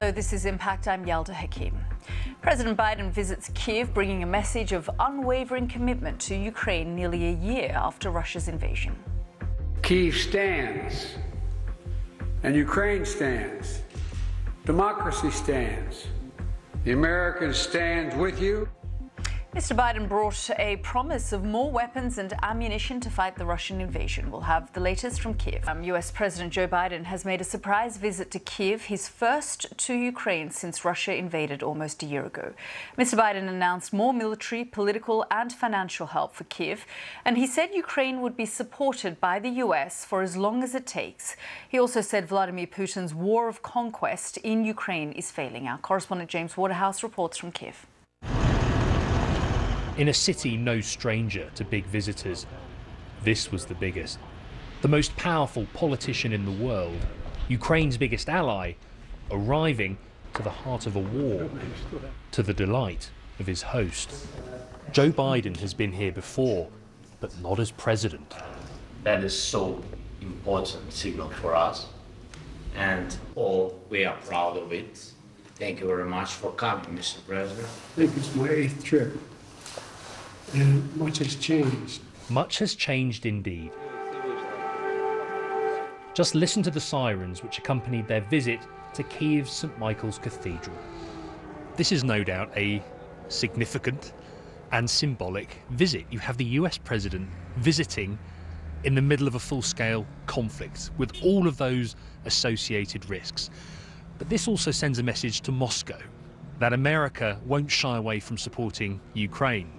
So this is Impact. I'm Yalda Hakim. President Biden visits Kiev, bringing a message of unwavering commitment to Ukraine nearly a year after Russia's invasion. Kiev stands, and Ukraine stands. Democracy stands. The Americans stand with you. Mr. Biden brought a promise of more weapons and ammunition to fight the Russian invasion. We'll have the latest from Kiev. Um, US President Joe Biden has made a surprise visit to Kiev, his first to Ukraine since Russia invaded almost a year ago. Mr. Biden announced more military, political, and financial help for Kiev, and he said Ukraine would be supported by the US for as long as it takes. He also said Vladimir Putin's war of conquest in Ukraine is failing. Our correspondent James Waterhouse reports from Kiev. In a city no stranger to big visitors, this was the biggest. The most powerful politician in the world, Ukraine's biggest ally, arriving to the heart of a war, to the delight of his host. Joe Biden has been here before, but not as president. That is so important signal for us, and all we are proud of it. Thank you very much for coming, Mr. President. I think it's my eighth trip and much has changed. Much has changed indeed. Just listen to the sirens which accompanied their visit to Kiev's St Michael's Cathedral. This is no doubt a significant and symbolic visit. You have the US president visiting in the middle of a full scale conflict with all of those associated risks. But this also sends a message to Moscow that America won't shy away from supporting Ukraine.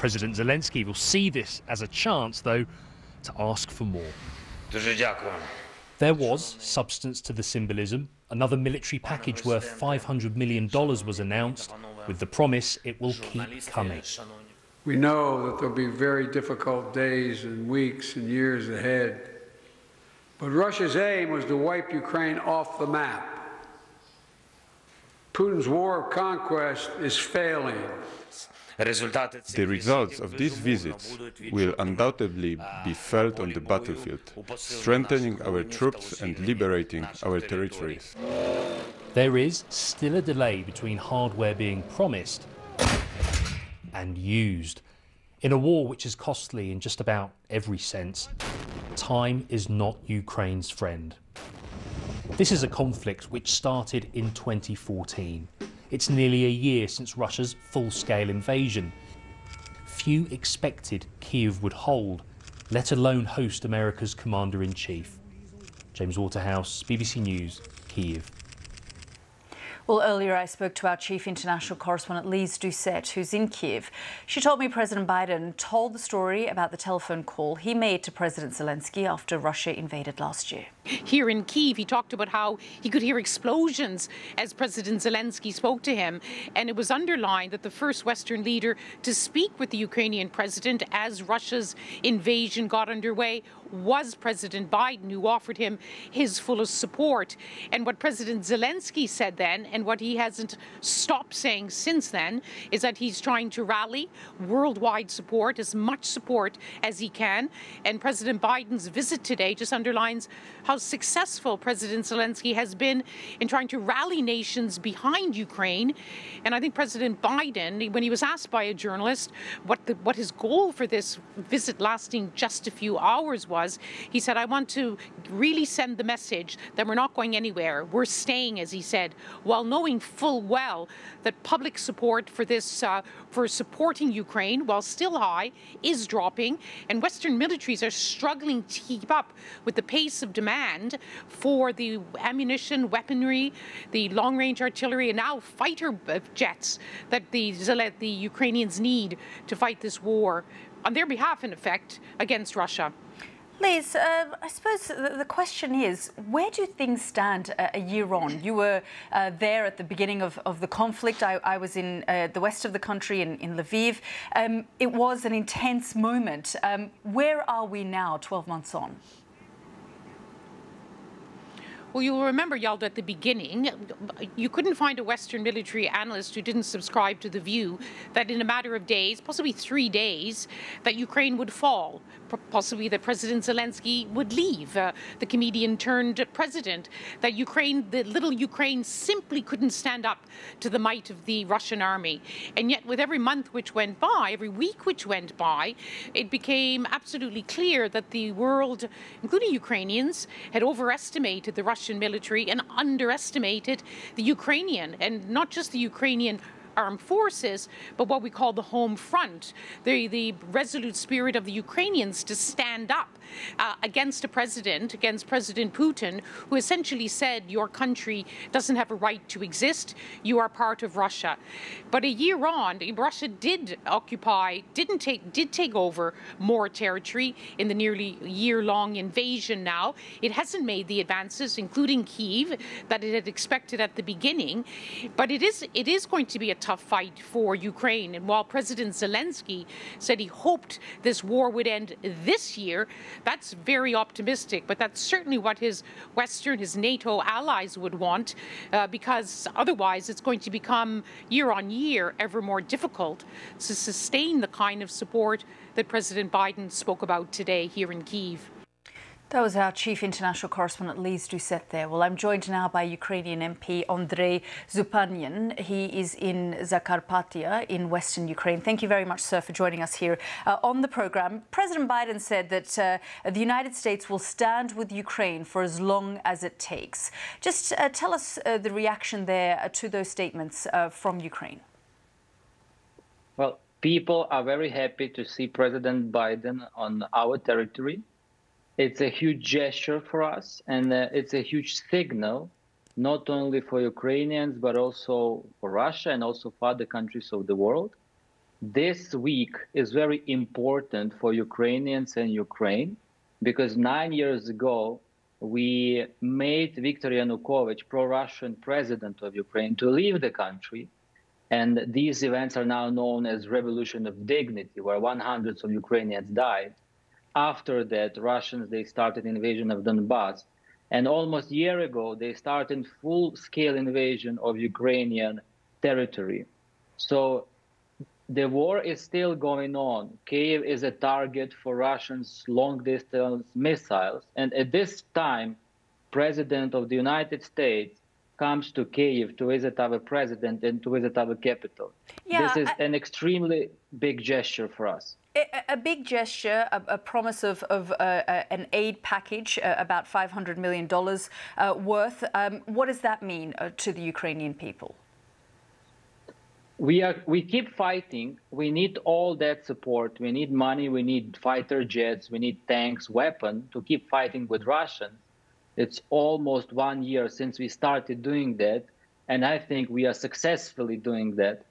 President Zelensky will see this as a chance, though, to ask for more. There was substance to the symbolism. Another military package worth $500 million was announced, with the promise it will keep coming. We know that there'll be very difficult days and weeks and years ahead. But Russia's aim was to wipe Ukraine off the map. Putin's war of conquest is failing. The results of these visits will undoubtedly be felt on the battlefield, strengthening our troops and liberating our territories. There is still a delay between hardware being promised and used. In a war which is costly in just about every sense, time is not Ukraine's friend. This is a conflict which started in 2014. It's nearly a year since Russia's full-scale invasion. Few expected Kiev would hold, let alone host America's commander-in-chief. James Waterhouse, BBC News, Kiev. Well, earlier I spoke to our chief international correspondent, Lise Doucet, who's in Kiev. She told me President Biden told the story about the telephone call he made to President Zelensky after Russia invaded last year. Here in Kiev, he talked about how he could hear explosions as President Zelensky spoke to him. And it was underlined that the first Western leader to speak with the Ukrainian president as Russia's invasion got underway was President Biden, who offered him his fullest support. And what President Zelensky said then, and what he hasn't stopped saying since then, is that he's trying to rally worldwide support, as much support as he can. And President Biden's visit today just underlines how successful President Zelensky has been in trying to rally nations behind Ukraine. And I think President Biden, when he was asked by a journalist what, the, what his goal for this visit lasting just a few hours was, was, he said, I want to really send the message that we're not going anywhere. We're staying, as he said, while knowing full well that public support for this, uh, for supporting Ukraine, while still high, is dropping, and Western militaries are struggling to keep up with the pace of demand for the ammunition, weaponry, the long-range artillery, and now fighter uh, jets that the, the Ukrainians need to fight this war on their behalf, in effect, against Russia. Liz, uh, I suppose the, question is, where do things stand a, a year on? You were uh, there at the beginning of, of the conflict. I, I was in uh, the west of the country, in, in Lviv. Um, it was an intense moment. Um, where are we now, 12 months on? Well, you'll remember, Yalda, at the beginning, you couldn't find a Western military analyst who didn't subscribe to the view that in a matter of days, possibly three days, that Ukraine would fall, possibly that President Zelensky would leave, uh, the comedian turned president, that Ukraine, the little Ukraine, simply couldn't stand up to the might of the Russian army. And yet, with every month which went by, every week which went by, it became absolutely clear that the world, including Ukrainians, had overestimated the Russian Russian military and underestimated the Ukrainian, and not just the Ukrainian armed forces, but what we call the home front, the, the resolute spirit of the Ukrainians to stand up uh, against a president, against President Putin, who essentially said your country doesn't have a right to exist, you are part of Russia. But a year on, Russia did occupy, didn't take, did take over more territory in the nearly year-long invasion now. It hasn't made the advances, including Kiev, that it had expected at the beginning. But it is, it is going to be a tough fight for Ukraine. And while President Zelensky said he hoped this war would end this year, that's very optimistic. But that's certainly what his Western, his NATO allies would want, uh, because otherwise it's going to become year on year ever more difficult to sustain the kind of support that President Biden spoke about today here in Kiev. That was our chief international correspondent, Lise Doucet there. Well, I'm joined now by Ukrainian MP Andrei Zupanyan. He is in Zakarpattia in western Ukraine. Thank you very much, sir, for joining us here uh, on the program. President Biden said that uh, the United States will stand with Ukraine for as long as it takes. Just uh, tell us uh, the reaction there uh, to those statements uh, from Ukraine. Well, people are very happy to see President Biden on our territory it's a huge gesture for us, and uh, it's a huge signal, not only for Ukrainians, but also for Russia and also for other countries of the world. This week is very important for Ukrainians and Ukraine because nine years ago, we made Viktor Yanukovych, pro-Russian president of Ukraine, to leave the country. And these events are now known as Revolution of Dignity, where 100s of Ukrainians died after that, Russians they started invasion of Donbass, and almost a year ago they started full-scale invasion of Ukrainian territory. So the war is still going on. Kiev is a target for Russians' long-distance missiles, and at this time, President of the United States comes to Kiev to visit our president and to visit our capital. Yeah, this is I... an extremely big gesture for us. A, big gesture, a, promise of, of uh, uh, an aid package, uh, about $500 million uh, worth. Um, what does that mean uh, to the Ukrainian people? We, are, we keep fighting. We need all that support. We need money. We need fighter jets. We need tanks, weapons to keep fighting with Russians. It's almost one year since we started doing that. And I think we are successfully doing that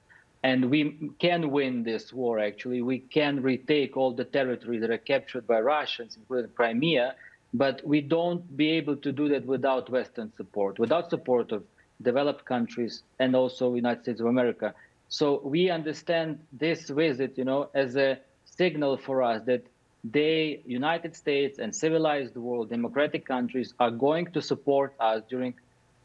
and we can win this war actually we can retake all the territories that are captured by russians including crimea but we don't be able to do that without western support without support of developed countries and also united states of america so we understand this visit you know as a signal for us that they united states and civilized world democratic countries are going to support us during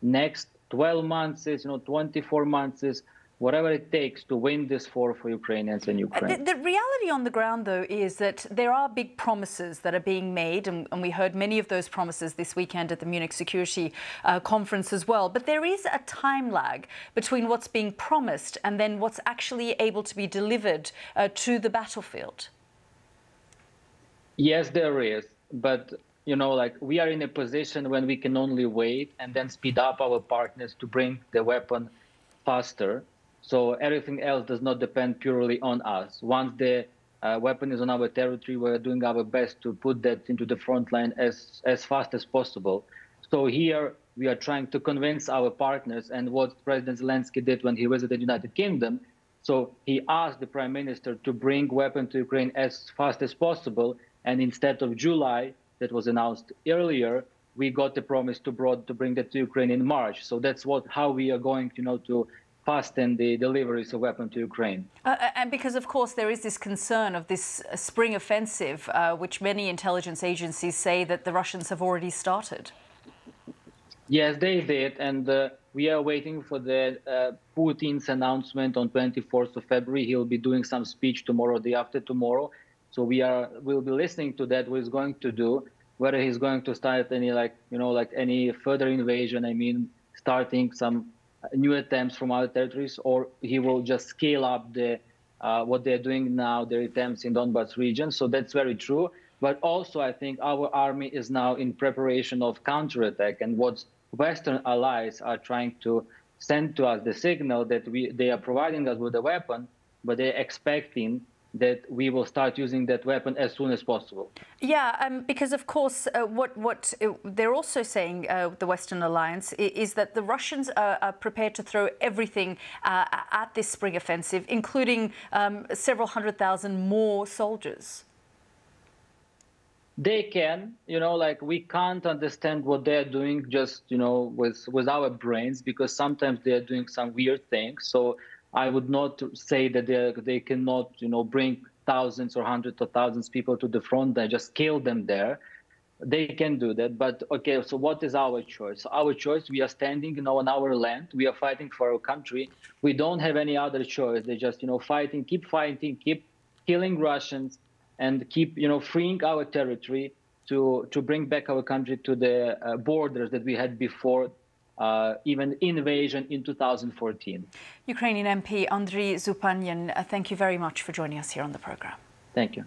next 12 months you know 24 months is whatever it takes to win this war for Ukrainians and Ukraine. The, the, reality on the ground, though, is that there are big promises that are being made, and, and we heard many of those promises this weekend at the Munich Security uh, Conference as well. But there is a time lag between what's being promised and then what's actually able to be delivered uh, to the battlefield. Yes, there is. But you know, like we are in a position when we can only wait and then speed up our partners to bring the weapon faster. So everything else does not depend purely on us. Once the uh, weapon is on our territory, we're doing our best to put that into the front line as, as fast as possible. So here we are trying to convince our partners and what President Zelensky did when he visited the United Kingdom. So he asked the prime minister to bring weapons to Ukraine as fast as possible. And instead of July, that was announced earlier, we got the promise to, brought, to bring that to Ukraine in March. So that's what how we are going, you know, to fasten the deliveries of weapons to Ukraine. Uh, uh, and because, of course, there is this concern of this uh, spring offensive, uh, which many intelligence agencies say that the Russians have already started. Yes, they did, and uh, we are waiting for the uh, Putin's announcement on 24th of February. He'll be doing some speech tomorrow, the after tomorrow. So we are we'll be listening to that. What he's going to do, whether he's going to start any like you know like any further invasion. I mean, starting some new attempts from other territories, or he will just scale up the uh, what they're doing now, their attempts in Donbass region. So that's very true. But also, I think our army is now in preparation of counterattack, and what Western allies are trying to send to us the signal that we they are providing us with a weapon, but they're expecting that we will start using that weapon as soon as possible. Yeah, um, because of course, uh, what what uh, they're also saying, uh, the Western alliance, is that the Russians are, are prepared to throw everything uh, at this spring offensive, including um, several hundred thousand more soldiers they can you know like we can't understand what they're doing just you know with with our brains because sometimes they're doing some weird things so i would not say that they they cannot you know bring thousands or hundreds of thousands of people to the front and just kill them there. They can do that but okay so what is our choice? Our choice we are standing you know on our land. We are fighting for our country. We don't have any other choice. They just you know fighting keep fighting keep killing russians and keep you know freeing our territory to to bring back our country to the uh, borders that we had before uh, even invasion in 2014. Ukrainian MP Andriy Zupanyan, uh, thank you very much for joining us here on the program. Thank you.